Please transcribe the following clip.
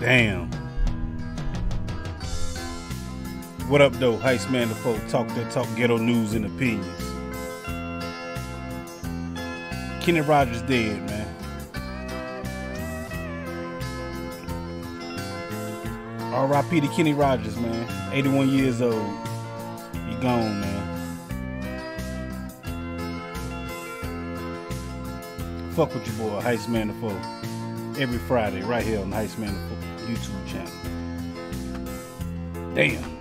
Damn. What up, though? Heist Man the folk. Talk that talk, ghetto news and opinions. Kenny Rogers dead, man. R.I.P. to Kenny Rogers, man. 81 years old. He gone, man. Fuck with your boy, Heist Man the folk. Every Friday, right here on the Heist Man YouTube channel. Damn.